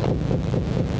フッ。